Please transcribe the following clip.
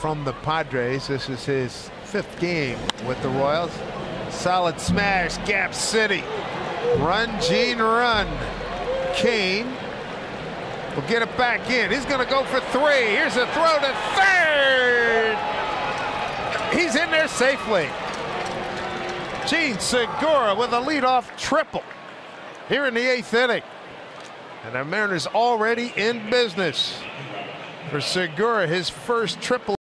from the Padres. This is his fifth game with the Royals. Solid smash, Gap City. Run, Jean, run. Cain will get it back in. He's going to go for three. Here's a throw to third. He's in there safely. Jean Segura with a leadoff triple here in the eighth inning. And the Mariners already in business for Segura, his first triple.